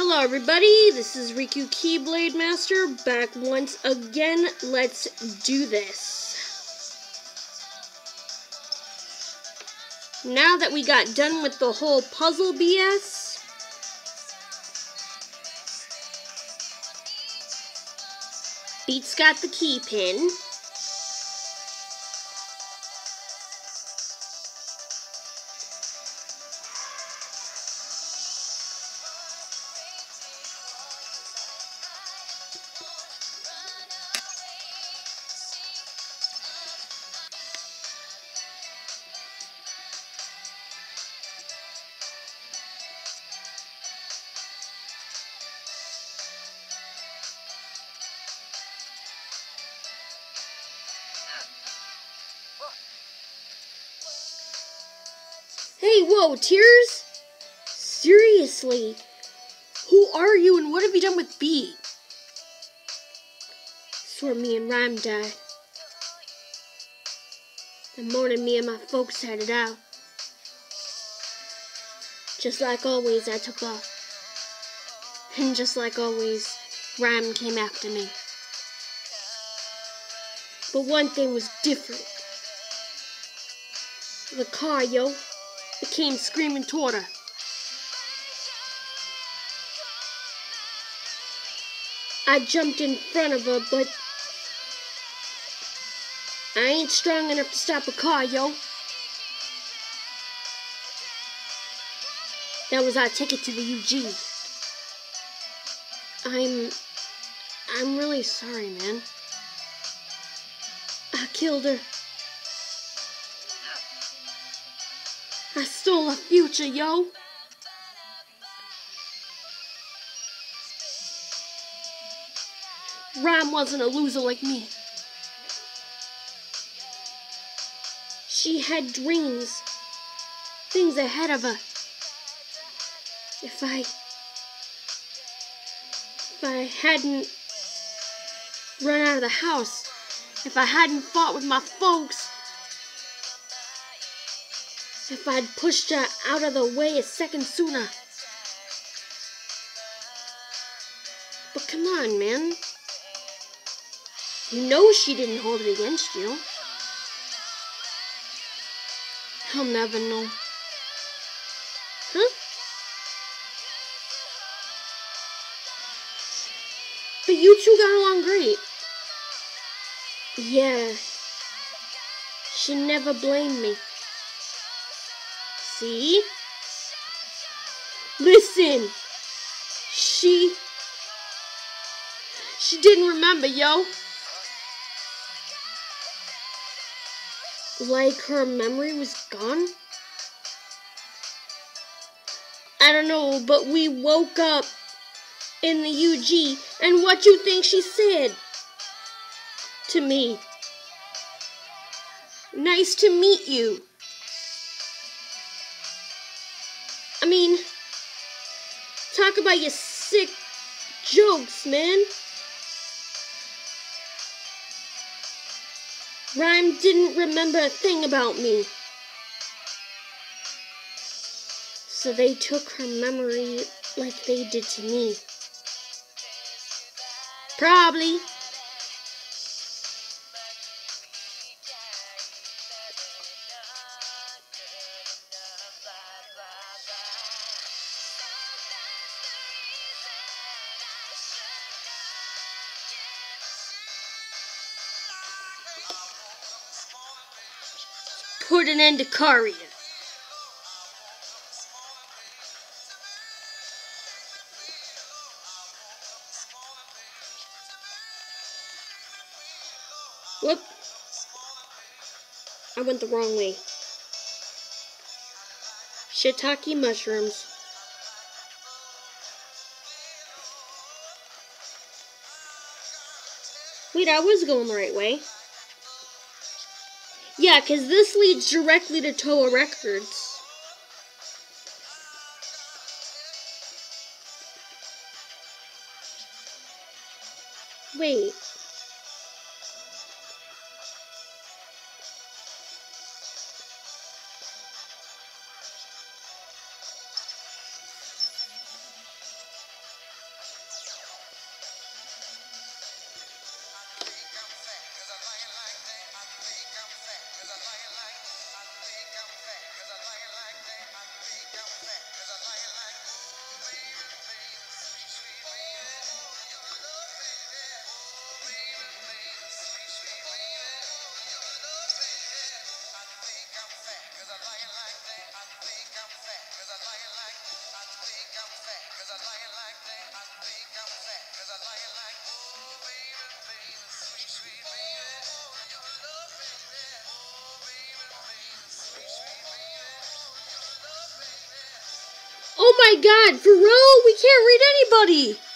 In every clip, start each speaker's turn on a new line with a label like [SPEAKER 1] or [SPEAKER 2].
[SPEAKER 1] Hello everybody, this is Riku Keyblade Master back once again. Let's do this. Now that we got done with the whole puzzle BS, Beats got the key pin. Hey, whoa, Tears? Seriously? Who are you and what have you done with B? Swear me and Rhyme died. The morning me and my folks headed out. Just like always, I took off. And just like always, Rhyme came after me. But one thing was different. The car, yo. It came screaming toward her. I jumped in front of her, but I ain't strong enough to stop a car, yo. That was our ticket to the UG. I'm. I'm really sorry, man. I killed her. I stole a future, yo. Rhyme wasn't a loser like me. She had dreams, things ahead of her. If I. If I hadn't run out of the house, if I hadn't fought with my folks, if I'd pushed her out of the way a second sooner. But come on, man. You know she didn't hold it against you. I'll never know. Huh? But you two got along great. Yeah. She never blamed me. See? Listen. She. She didn't remember, yo. Like her memory was gone? I don't know, but we woke up in the UG, and what you think she said to me? Nice to meet you. Mean, talk about your sick jokes, man. Rhyme didn't remember a thing about me. So they took her memory like they did to me. Probably. Put. Whoop. I went the wrong way. Shiitake mushrooms. Wait, I was going the right way. Yeah, because this leads directly to Towa Records. Wait.
[SPEAKER 2] Oh my god, for real? We can't read anybody.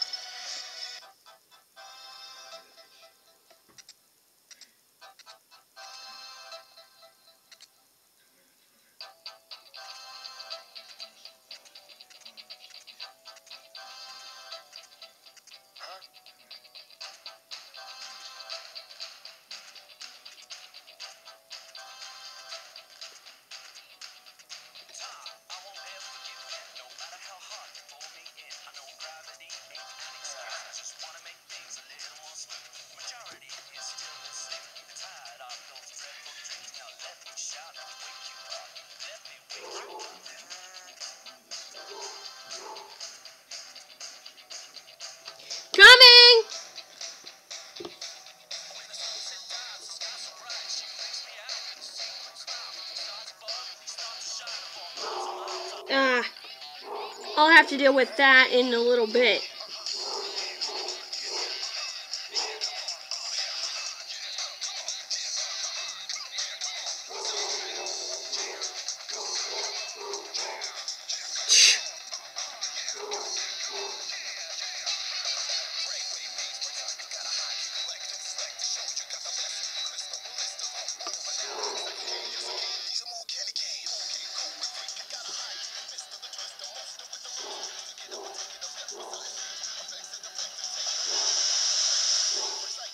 [SPEAKER 2] To deal with that in a little bit.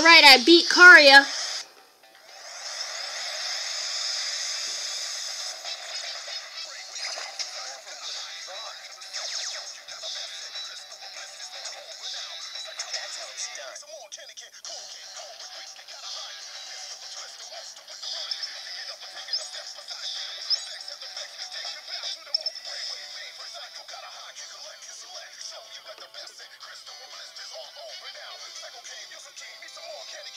[SPEAKER 2] Alright, I beat Kariya.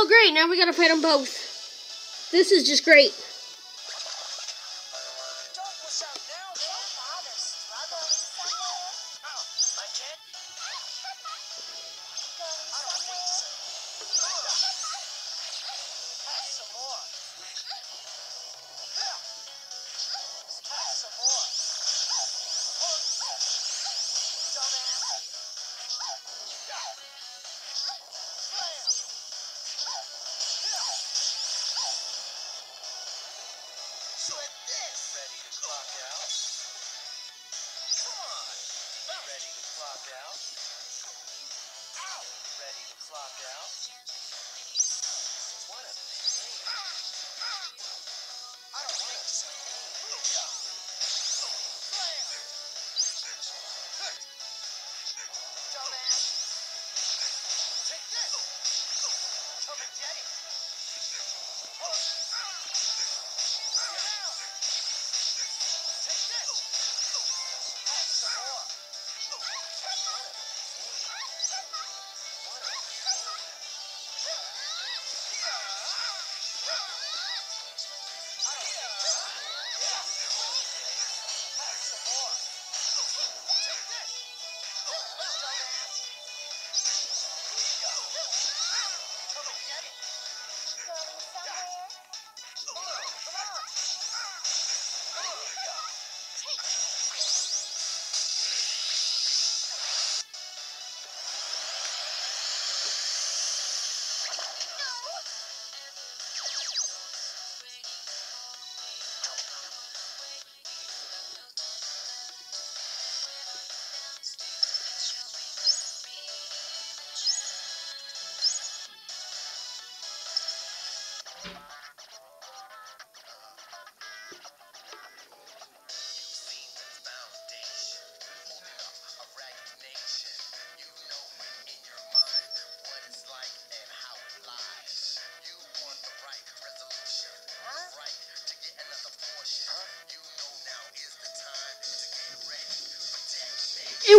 [SPEAKER 2] Oh, great. Now we gotta fight them both. This is just great.
[SPEAKER 3] Ready to clock out? What a pain. I don't think so.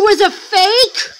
[SPEAKER 2] was a fake?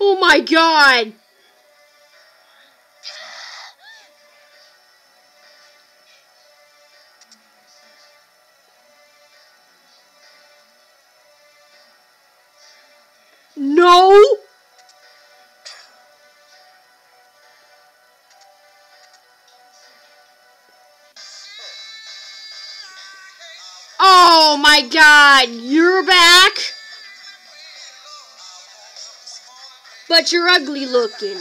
[SPEAKER 2] Oh my god! No! Oh my god, you're back? but you're ugly looking.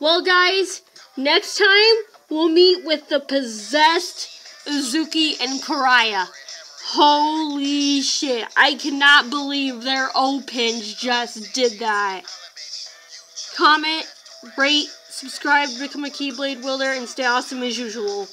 [SPEAKER 2] Well, guys, next time we'll meet with the possessed Uzuki and Kariya. Holy shit, I cannot believe their Opens just did that. Comment, rate, subscribe, become a Keyblade wielder, and stay awesome as usual.